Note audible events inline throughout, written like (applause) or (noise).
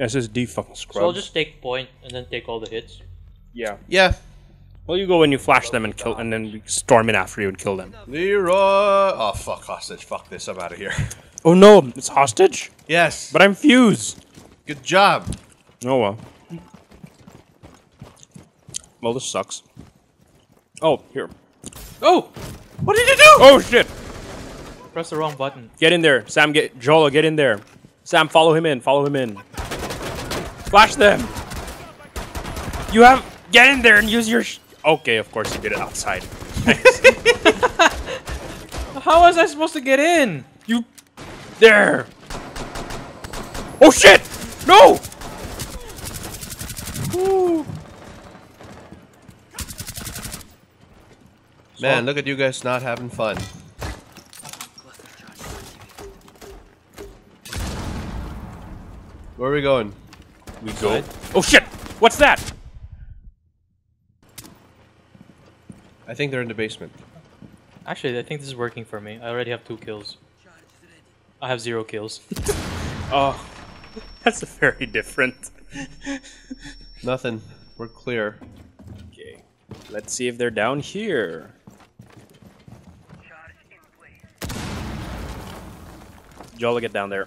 SSD fucking scrubs. So I'll just take point and then take all the hits. yeah. Yeah. Well, you go and you flash them and kill, and then storm in after you and kill them. Leroy. Oh fuck hostage. Fuck this. I'm out of here. (laughs) Oh no, it's hostage. yes. But I'm fused. Good job. Oh well. Well, this sucks. Oh, here. Oh! What did you do? Oh shit! Press the wrong button. Get in there, Sam. Get Jolo. Get in there. Sam, follow him in. Follow him in. Flash them. You have get in there and use your. Sh- okay, of course you did it outside. (laughs) How was I supposed to get in? You there. Oh shit! No! Ooh. Man, look at you guys not having fun. Where are we going? We go. Oh shit! What's that? I think they're in the basement. Actually, I think this is working for me. I already have two kills. I have zero kills. (laughs) (laughs) Oh, that's very different. Nothing. We're clear. Okay, let's see if they're down here. Jolo, get down there.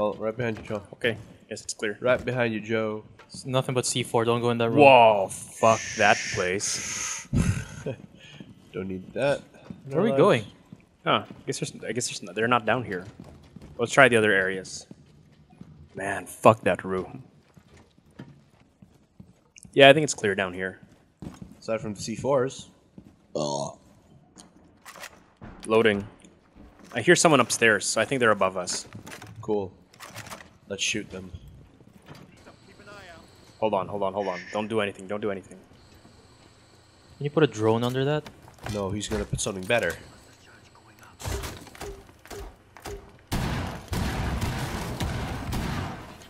Well, right behind you, Joe. Okay, yes, it's clear. Right behind you, Joe. It's nothing but C4. Don't go in that room. Whoa, fuck that place. (laughs) Don't need that. Where are we going? Huh? I guess there's. I guess there's. no- They're not down here. Let's try the other areas. Man, fuck that room. Yeah, I think it's clear down here. Aside from the C4s. Oh. Loading. I hear someone upstairs, so I think they're above us. Cool. Let's shoot them. Hold on, hold on, hold on. Don't do anything. Don't do anything. Can you put a drone under that? No, he's gonna put something better.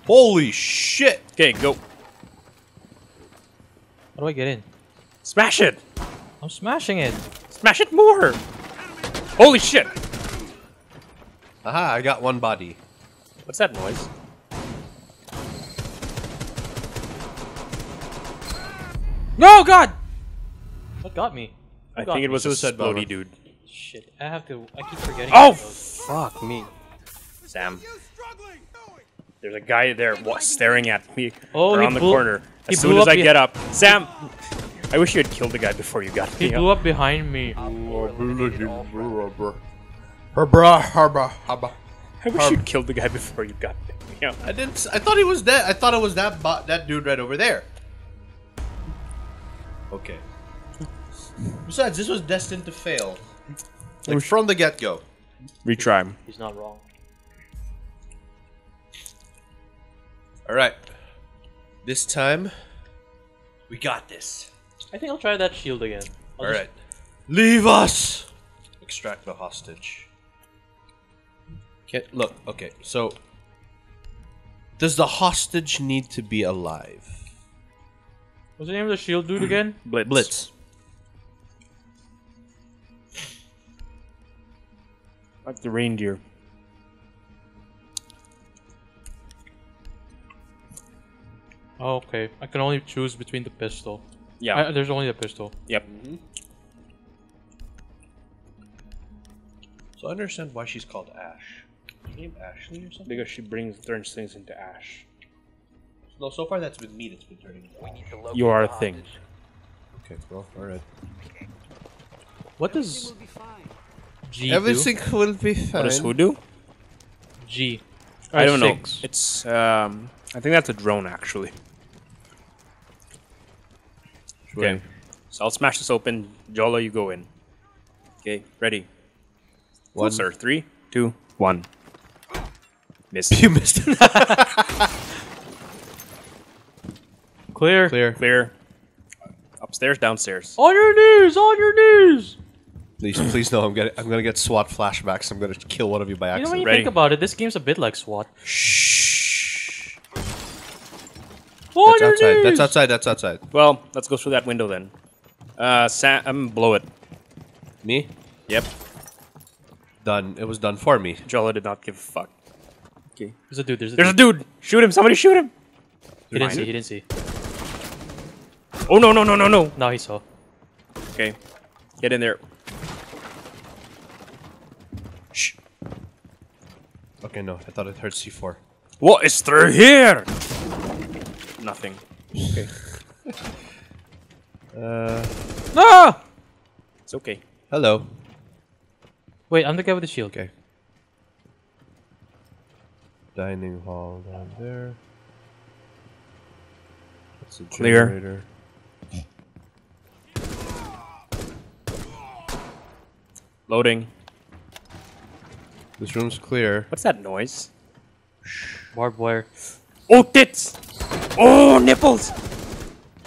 Holy shit! Okay, go. How do I get in? Smash it! I'm smashing it. Smash it more! Holy shit! Aha, I got one body. What's that noise? No, God! What got me? I got think it me? was a Suicide bomber. dude. Shit, I have to. I keep forgetting. Oh, fuck me. Sam. There's a guy there wa- staring at me Oh, around the corner. As soon as I get up, Sam. I wish you had killed the guy before you got He me. blew up. up behind me. Herbra, herba, herba. I wish you'd killed the guy before you got me. up. I didn't. s- I thought he was dead. I thought it was that bo- that dude right over there. Okay. Besides, this was destined to fail. Like from the get go. Retry. He's not wrong. All right. This time, we got this. I think I'll try that shield again. I'll just- Leave us. Extract the hostage. Okay, look. Okay, so does the hostage need to be alive? What's the name of the shield dude again? (clears throat) Blitz. Blitz. Like the reindeer. Oh, okay. I can only choose between the pistol. Yeah. I, there's only the pistol. yep. Mm-hmm. So I understand why she's called Ash. Is her name Ashley or something? Because she brings turns things into ash. No, so far that's been me that's been turning into Ash. You are a thing. Okay, well, all right. What does G Everything will be fine. What does who do? do? G. I don't know. It's um. I think that's a drone actually. Okay. So I'll smash this open. Jolo, you go in. Okay, ready. One, One. sir. Three, two, one. Missed. (laughs) You missed it. (laughs) Clear. Clear. Clear. Upstairs, downstairs. On your knees. On your knees. Please, please no. I'm gonna, I'm gonna get SWAT flashbacks. I'm gonna kill one of you by You know when you Ready. think about it, this game's a bit like SWAT. Shh. On That's your outside. knees. That's outside. That's outside. Well, let's go through that window then. Uh, Sam, um, blow it. Me? Yep. done. It was done for me. Jolo did not give a fuck. Okay. There's a dude. There's a There's a dude. dude. Shoot him. Somebody shoot him. He didn't see. He didn't see. Oh no no no no no. Now he saw. Okay. Get in there. Shh. Okay, no, I thought it heard C4. What is through here? Nothing. Okay. (laughs) Uh, No! It's okay. hello. Wait, I'm the guy with the shield. Okay. Dining hall down there. That's a Clear. generator. Loading. This room's clear. What's that noise? Barbed wire. Oh, tits! Oh, nipples!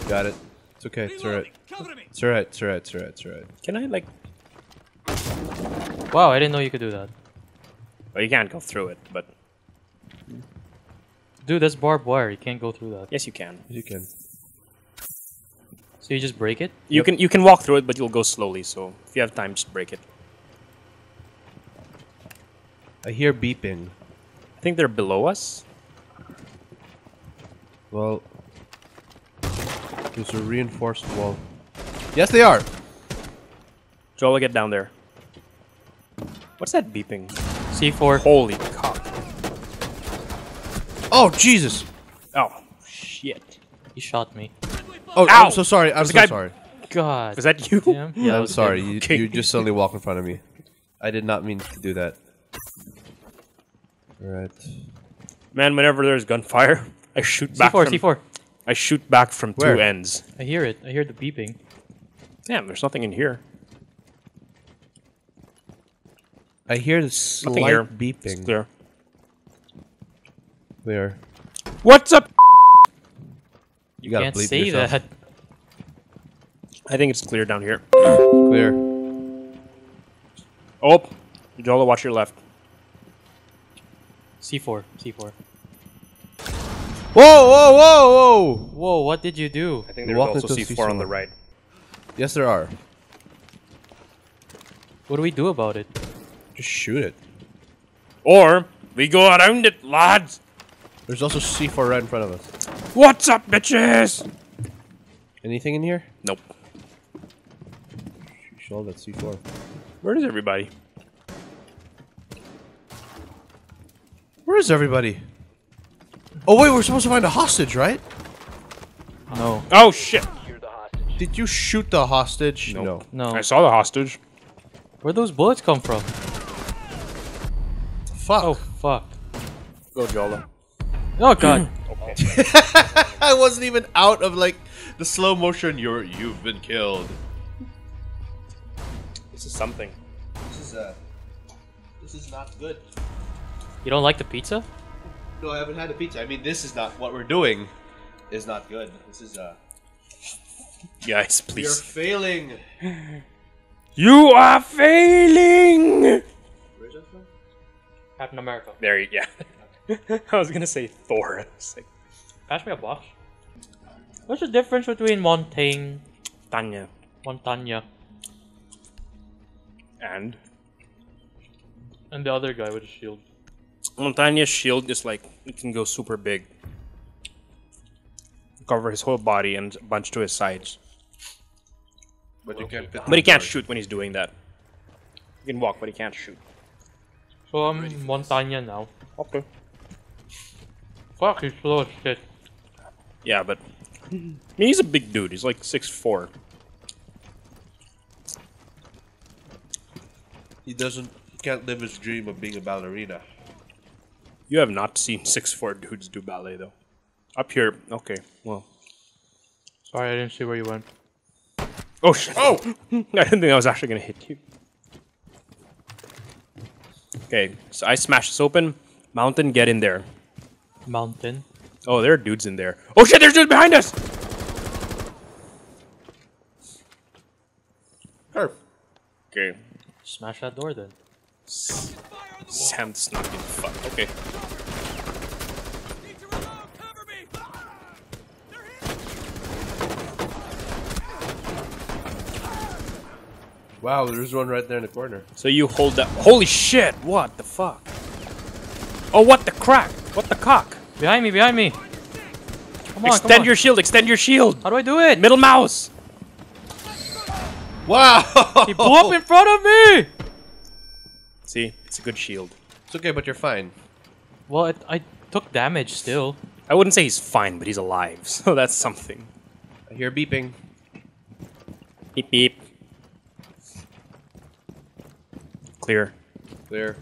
Got it. It's okay. It's alright. It's alright. It's alright. It's alright. It's alright. Can I, like... Wow, I didn't know you could do that. Well, you can't go through it, but... Dude, that's barbed wire. You can't go through that. Yes, you can. You can. So you just break it? You can you can walk through it, but you'll go slowly, so if you have time, just break it. I hear beeping. I think they're below us. Well, there's a reinforced wall. Yes, they are. Joel, get down there. What's that beeping? C4. Holy cock. Oh Jesus! Oh, shit. He shot me. Oh, Ow! I'm so sorry. I'm so guy- sorry. God. Was that you? damn. Yeah, I'm sorry. him. You, Okay. you just suddenly walk in front of me. I did not mean to do that. Alright. Man, whenever there's gunfire, I shoot back C4, from C4. I shoot back from Where? two ends. I hear it. I hear the beeping. Damn, there's nothing in here. I hear the slight Nothing here. It's beeping. clear. Where? What's up? You gotta Can't bleep say yourself. that. I think it's clear down here. Clear. Oh, Jolo, watch your left. C4, C4. Whoa! Whoa! Whoa! Whoa! Whoa, what did you do? I think You're there's welcome also to C4 on the right. Yes, there are. What do we do about it? Just shoot it. Or we go around it, lads. There's also C4 right in front of us. What's up, bitches? Anything in here? Nope. Show all that C4. Where is everybody? Where is everybody? Oh wait, we're supposed to find a hostage, right? No. Oh shit! Did you shoot the hostage? No. No. No. I saw the hostage. Where'd those bullets come from? Fuck. Oh, fuck. Go, Jolo. Oh, God. (clears throat) (laughs) I wasn't even out of like the slow motion. You're you've been killed. This is something. This is uh, this is not good. You don't like the pizza? No, I haven't had a pizza. I mean, this is not what we're doing. Is not good. This is uh, Guys, please. you're failing. You are failing! Where's that from? Captain America. There you yeah. (laughs) I was gonna say Thor. It's like Pass me a box. What's the difference between Montaigne, Tanya. Montagna, And and the other guy with a shield? Montanya's shield is like it can go super big. Cover his whole body and a bunch to his sides. But you can't. But he can't shoot when he's doing that. He can walk, but he can't shoot. So I'm Montagna now. Okay. Fuck, he's slow as shit. Yeah, but I mean, he's a big dude. He's like six four. He doesn't. He can't live his dream of being a ballerina. You have not seen six four dudes do ballet though. Up here, okay. Well, Sorry, I didn't see where you went. oh shit! Oh, (laughs) I didn't think I was actually gonna hit you. Okay, so I smash this open. Mountain, get in there. Mountain. Oh, there are dudes in there. Oh shit! There's dudes behind us. Herb. Okay, Smash that door then. Sam snuck in. Fuck. Okay. Need to reload! Cover me! They're here! Wow, there's one right there in the corner. So you hold that. Holy shit! What the fuck? Oh, what the crack? What the cock? Behind me, behind me. Come on, extend come on. your shield. Extend your shield. How do I do it? Middle mouse. Wow! He blew up in front of me! See, it's a good shield. It's okay, but you're fine. Well, it, I took damage still. I wouldn't say he's fine, but he's alive, (laughs) so that's something. I hear beeping. Beep beep. Clear. Clear.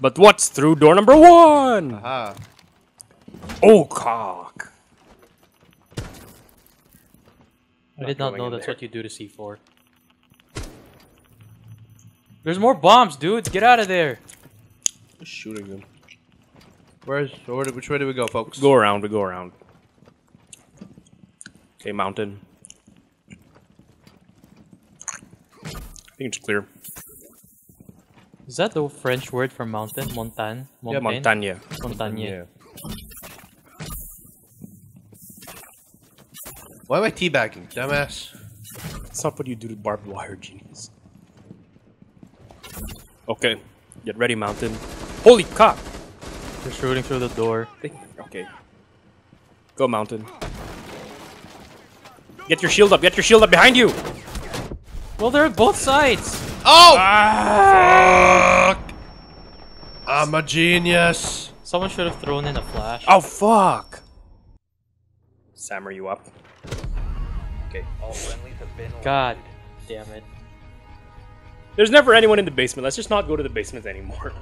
But what's through door number one? Aha. Oh, cock. I did not going know that's there. what you do to C4. There's more bombs, dudes. Get out of there. Just shooting them. Where's where, did- which way do we go, folks? Go around, we go around. Okay, mountain. I think it's clear. Is that the French word for mountain? Montagne? Yeah, Montagne? Montagne. Montagne. Why am I teabagging, dumbass? That's not what you do to barbed wire, genius. Okay, get ready, mountain. Holy cock! They're shooting through the door. Okay. Go, mountain. Get your shield up, get your shield up behind you! Well, they're at both sides. Oh! Ah! Fuck! I'm a genius. Someone should have thrown in a flash. Oh, fuck! Sam, are you up? Okay. All friendlies have been God damn it. There's never anyone in the basement. Let's just not go to the basement anymore.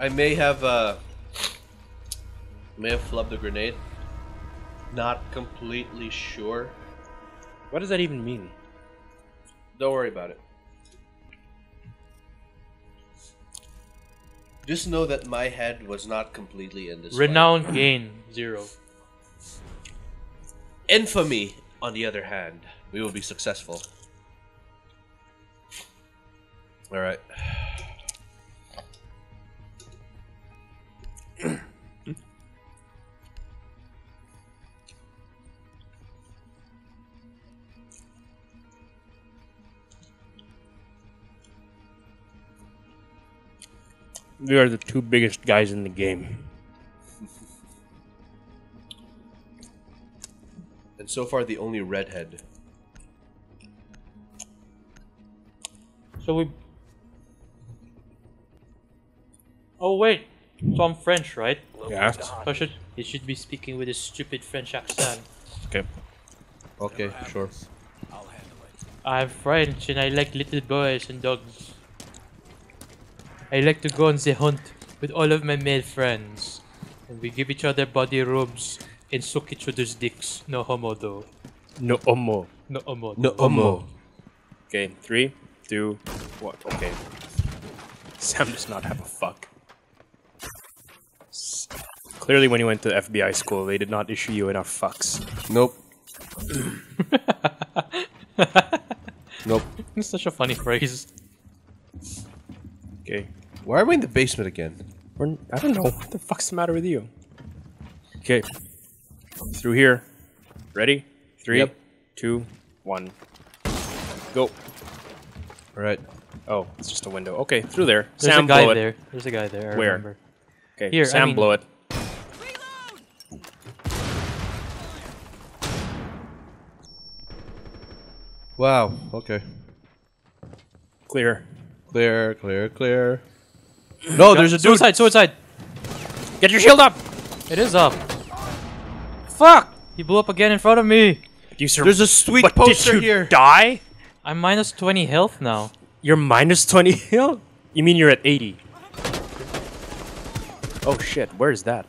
I may have uh may have flubbed a grenade. Not completely sure. What does that even mean? Don't worry about it. Just know that my head was not completely in this. fight. Renown gain zero. Infamy, on the other hand, we will be successful. All right. We are the two biggest guys in the game. And so far, the only redhead. So we. Oh wait, so I'm French, right? Yeah. So I should. You should be speaking with a stupid French accent. Okay. Okay, sure. I'm French and I like little boys and dogs. I like to go on the hunt with all of my male friends. And we give each other body rubs and suck each other's dicks. No homo though. No homo. No homo. No homo. Okay, three, two, one. Okay. (laughs) Sam does not have a fuck. S- Clearly, when you went to FBI school, they did not issue you enough fucks. Nope. (laughs) nope. It's such a funny phrase. Okay. Why are we in the basement again? We're, I don't know. What the fuck's the matter with you? Okay. Through here. Ready? Three, Yep. two, one. Go. All right. Oh, it's just a window. Okay, through there. There's Sam, a guy blow it. there. There's a guy there. I Where? remember. Okay, Here, I Sam, mean- blow it. Wow. Okay. Clear. Clear. Clear. Clear. No, there's a dude. Suicide! Suicide! Get your shield up! It is up. Fuck! He blew up again in front of me. You sur- There's a sweet but poster did you here. die? I'm minus 20 health now. You're minus 20 (laughs) health? You mean you're at 80? Oh shit, where is that?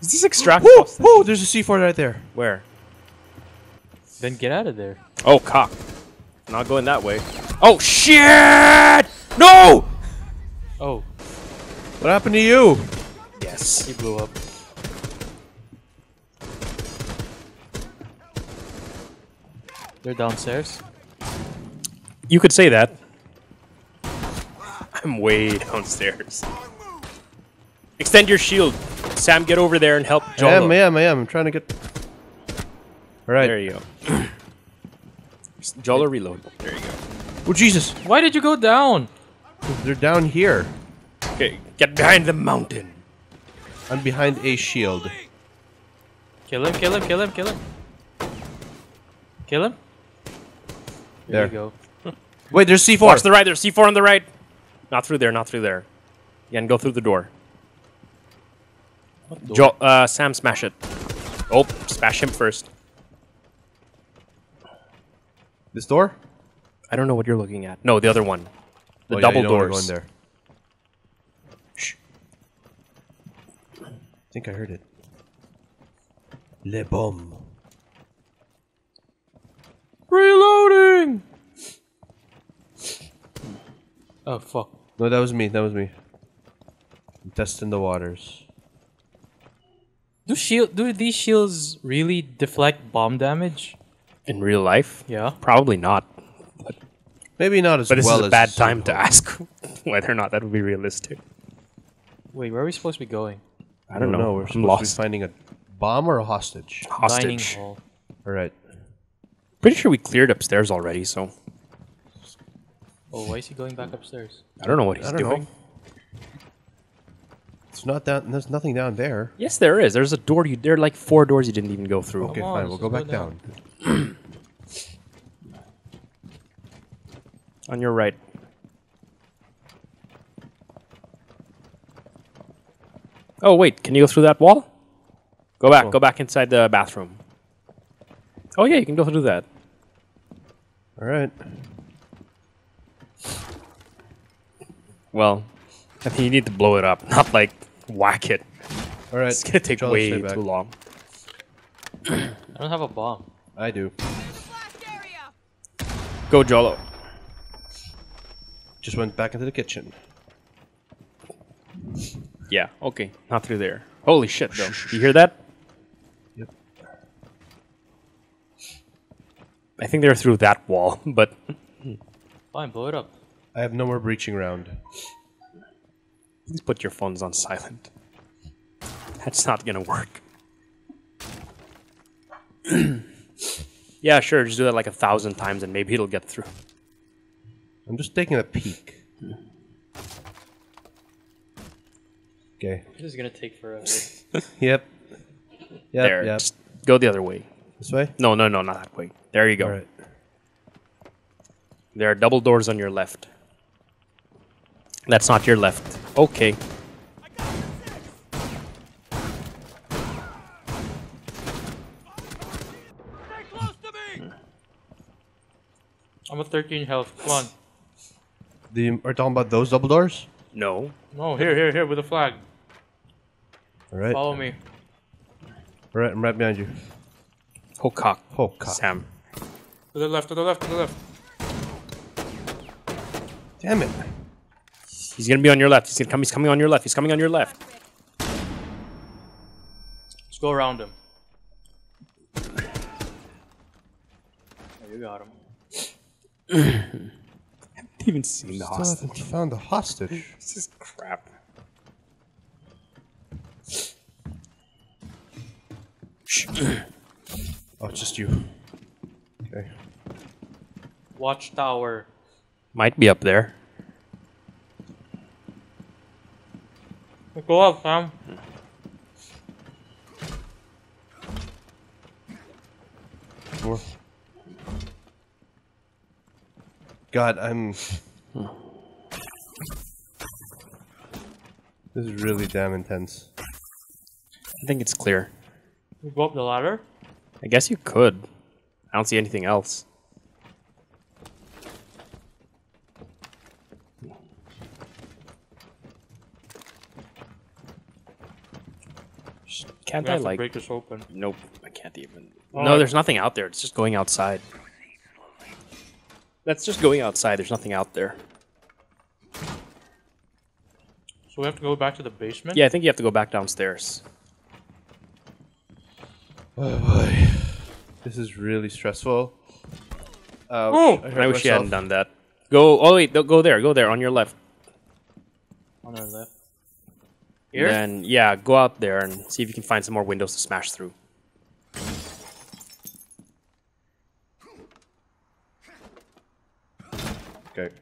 Is this extract? Woo! hostage? There's a C4 right there. Where? Then get out of there. Oh, cock. Not going that way. Oh shit! No! Oh, What happened to you? Yes. he blew up. They're downstairs. You could say that. I'm way downstairs. Extend your shield. Sam, get over there and help I Jolo. am, I am, I am. I'm trying to get. All right. There you go. Just Jolo reload. There you go. Oh Jesus! Why did you go down? They're down here. Okay, get behind the mountain. I'm behind a shield. Kill him, kill him, kill him, kill him. Kill him? There. There, you go. (laughs) Wait, there's C4. Watch the right. There's C4 on the right. Not through there. Not through there. Again, go through the door. Jo- uh, Sam, smash it. Oh, smash him first. This door? I don't know what you're looking at. No, the other one. The Oh, yeah, double you don't wanna doors. Go in there. Shh. I think I heard it. Le bomb. Reloading! Oh, fuck. No, that was me. That was me. I'm testing the waters. Do shield do these shields really deflect bomb damage? In real life? Yeah. Probably not. Maybe not as But this well is a as bad some time to ask (laughs) whether or not that would be realistic. Wait, where are we supposed to be going? I don't know. We're I'm supposed to lost. be finding a bomb or a hostage. Dining Hostage. hall. All right. Pretty sure we cleared upstairs already, so Oh, why is he going back upstairs? I don't know what he's I don't doing. Know. It's not down. There's nothing down there. Yes, there is. There's a door. You there are like four doors you didn't even go through. Okay, Come on, fine. We'll let's go go back down. down. (clears throat) On your right. Oh wait, can you go through that wall? Go back. Oh. Go back inside the bathroom. Oh yeah, you can go through that. All right. Well, I think you need to blow it up, (laughs) not like whack it. All right. It's gonna take Charles, way too long. I don't have a bomb. I do. Go Jolo. Just went back into the kitchen. Yeah. Okay. Not through there. Holy shit, though. You hear that? Yep. I think they're through that wall, (laughs) but Fine, blow it up. I have no more breaching round. Please put your phones on silent. That's not gonna work. (clears throat) yeah, sure. Just do that like a thousand times, and maybe it'll get through. I'm just taking a peek. Okay. This is gonna take forever. (laughs) Yep. Yep. there. Yep. Just go the other way. This way. No, no, no, not that way. There you go. All right. There are double doors on your left. That's not your left. Okay. Stay close to me! I'm at 13 health. Come on. The are talking about those double doors? No. No, here, here, here with a flag. All right. Follow me. right. I'm right behind you. Oh cock. Oh, cock. Sam. To the left, to the left, to the left. Damn it. He's gonna be on your left. He's gonna come. He's coming on your left. He's coming on your left. Let's go around him. Oh, you got him. (clears throat) I Haven't even seen the hostage. haven't found the hostage. (laughs) This is crap. (clears throat) Oh, it's just you. Okay. Watchtower. Might be up there. Go up, Sam. More. God, I'm. This is really damn intense. I think it's clear. We go up the ladder. I guess you could. I don't see anything else. Can't I like? break this open. Nope, I can't even. All no, oh. there's nothing out there. It's just going outside. That's just going outside. There's nothing out there. So we have to go back to the basement? Yeah, I think you have to go back downstairs. Oh (sighs) boy. This is really stressful. Ouch, Oh! hurt I wish you hadn't done that. Go. Oh wait, no, go there. Go there on your left. On our left. Here? Here? Then yeah, go out there and see if you can find some more windows to smash through. Okay.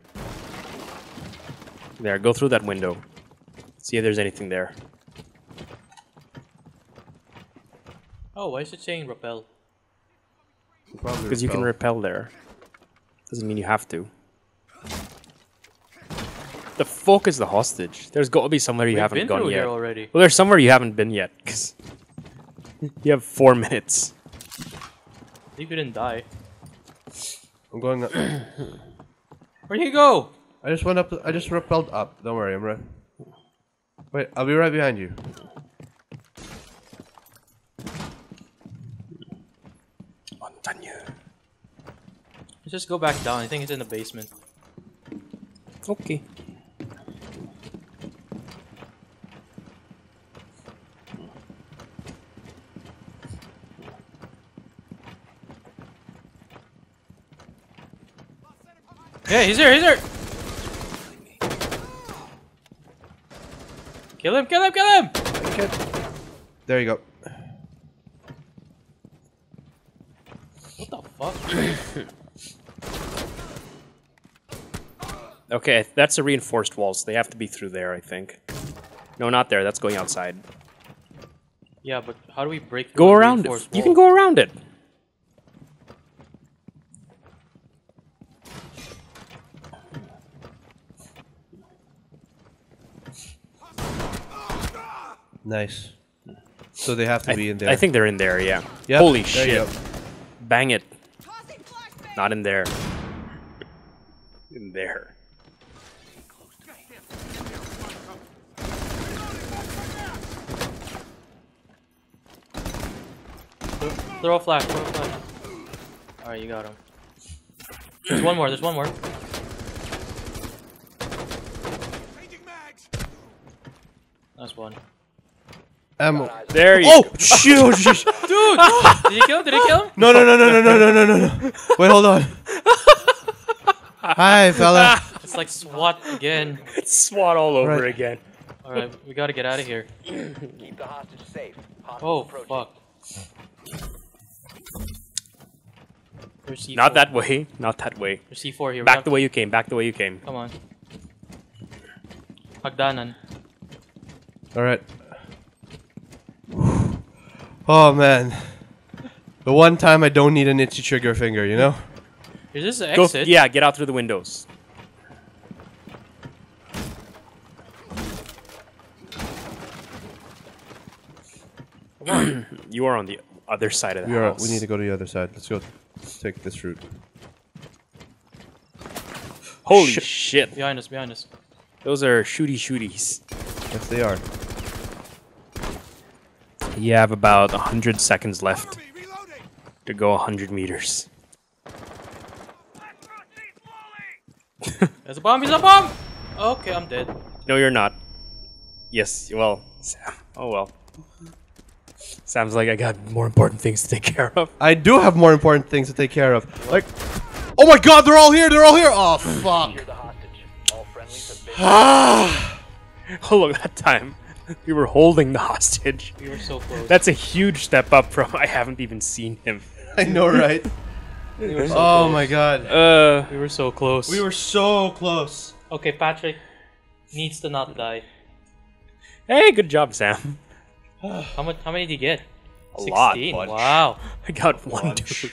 There, go through that window. See if there's anything there. Oh, why is it saying repel? Because you can repel there. Doesn't mean you have to. The fuck is the hostage? There's got to be somewhere you We've haven't been gone through yet. here already. Well, there's somewhere you haven't been yet. Cause (laughs) you have four minutes. You couldn't die. I'm going up. (coughs) Where'd he go? I just went up. I just repelled up. Don't worry, I'm right. Wait, I'll be right behind you. Montagne. Let's just go back down. I think it's in the basement. Okay. Yeah, he's here, he's here! Kill him, kill him, kill him! There you go. What the fuck? (coughs) Okay, that's the reinforced walls. They have to be through there, I think. No, not there. That's going outside. yeah, but how do we break through Go a around it. reinforced You can go around it. Nice. So they have to I, be in there. I think they're in there, yeah. Yep, Holy there you shit. Bang it. Not in there. In there. Throw a flash, throw a flash. Alright, you got him. There's one more, there's one more. That's one. Ammo. There you Oh, go. (laughs) shoot! shoot. (laughs) Dude! Did he kill him? Did he kill him? No, no, no, no, no, no, no, no, no, no. Wait, hold on. Hi, fella. (laughs) It's like SWAT again. It's SWAT all over Right. again. Alright, we gotta get out of here. (clears throat) Keep the hostage safe. Hostile Oh, approaching. fuck. There's C4. Not that way. Not that way. There's C4 here. Back have the way you came. Back the way you came. Come on. Hagdanan. All right. Oh man, the one time I don't need an itchy trigger finger, you know? Is this the Go, exit? yeah, get out through the windows. (clears throat) you are on the other side of the We are. house. We need to go to the other side. Let's go. Take this route. Holy Shit. shit. Behind us, behind us. Those are shooty shooties. Yes, they are. You have about 100 seconds left to go 100 meters. (laughs) There's a bomb, there's a bomb! Okay, I'm dead. No, you're not. Yes, well, Sam. Oh well. Sam's like, I got more important things to take care of. I do have more important things to take care of. Like, oh my God, they're all here. They're all here. Oh fuck. Secure the hostage. All friendlies have been. Ah. Oh, look, that time (laughs) we were holding the hostage. We were so close. That's a huge step up from I haven't even seen him. (laughs) I know, right? we were so Oh close. my God. Uh, We were so close. We were so close. Okay, Patrick needs to not die. hey, good job, Sam. (sighs) How much? How many did you get? A lot, 16. bunch. Wow. (laughs) I got one Bunch. dude.